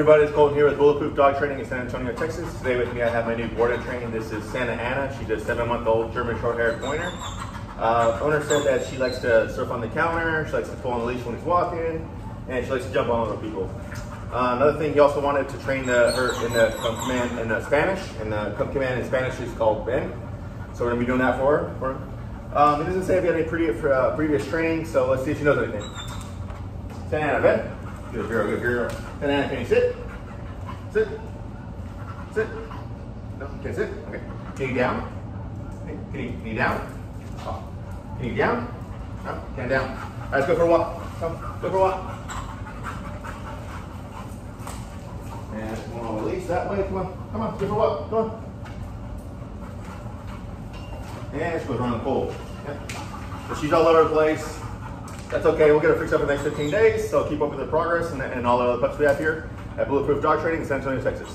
everybody, it's Colton here with Bulletproof Dog Training in San Antonio, Texas. Today with me I have my new boarding training. This is Santa Ana. She's a seven month old German short haired pointer. Uh, owner said that she likes to surf on the counter, she likes to pull on the leash when he's walking, and she likes to jump on other people. Uh, another thing, he also wanted to train the, her in the command in the Spanish, and the command in Spanish is called ven. So we're gonna be doing that for her. For her. Um, it doesn't say if you had any previous, uh, previous training, so let's see if she knows anything. Santa Ana, ven. Good girl, good girl. Ana, can you sit? Sit. Sit. No, can't sit. Okay. Can you down? Can you, can you down? Oh. Can you down? No, can down. All right, let's go for a walk. Come, go for a walk. And come on, release that way. Come on, come on, go for a walk. Come on. And let's go around the pole. Yep. So she's all over the place. That's okay, we'll get it fixed up in the next 15 days, so keep up with the progress and, and all the other pups we have here at Bulletproof Dog Training in San Antonio, Texas.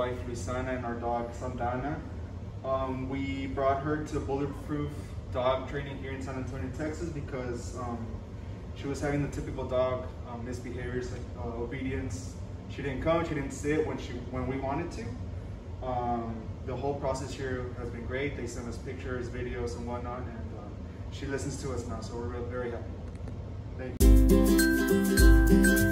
Wife Luisana and our dog Santa Ana. Um, we brought her to Bulletproof Dog Training here in San Antonio, Texas, because um, she was having the typical dog um, misbehaviors like uh, obedience. She didn't come. She didn't sit when she when we wanted to. Um, the whole process here has been great. They send us pictures, videos, and whatnot, and um, she listens to us now, so we're very happy. Thank you.